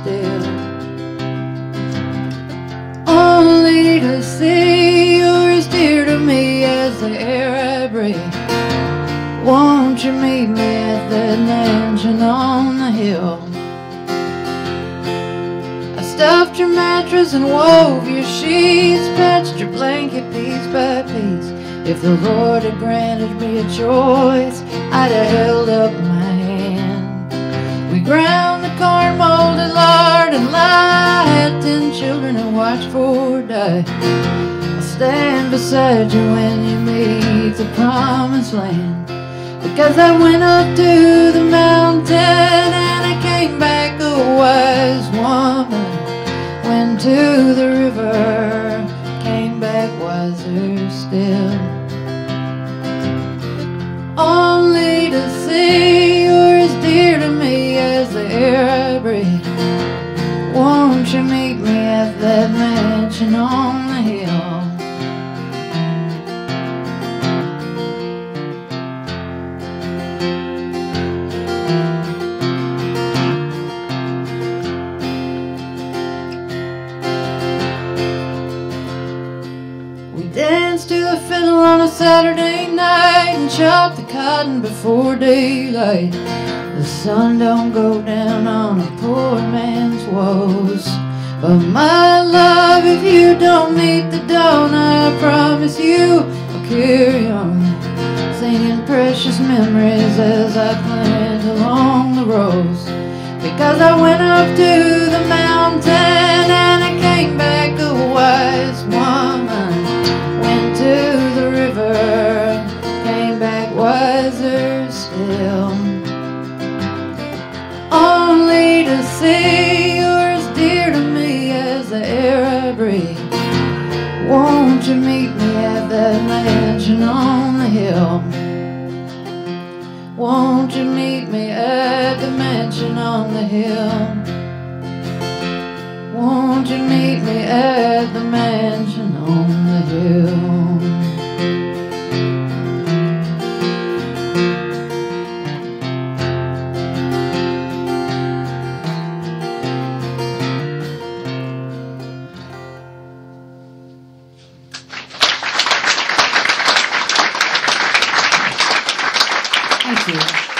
still. Only to see you're as dear to me as the air I breathe. Won't you meet me at that mansion on the hill? I stuffed your mattress and wove your sheets Patched your blanket piece by piece. If the Lord had granted me a choice I'd have held up my hand. We ground I'll stand beside you when you meet the promised land. Because I went up to the mountain and I came back a wise woman. Went to the river, came back wiser still. Only to see on the hill? We danced to the fiddle on a Saturday night and chopped the cotton before daylight. The sun don't go down on a poor man's woes. But my love, if you don't meet the dawn, I promise you I'll carry on, singing precious memories as I plant along the rows. Because I went up to the mountain and I came back a wise woman. Went to the river, came back wiser still. Only to see you meet me at that mansion on the hill? Won't you meet me at the mansion on the hill? Won't you meet me at the mansion Thank you.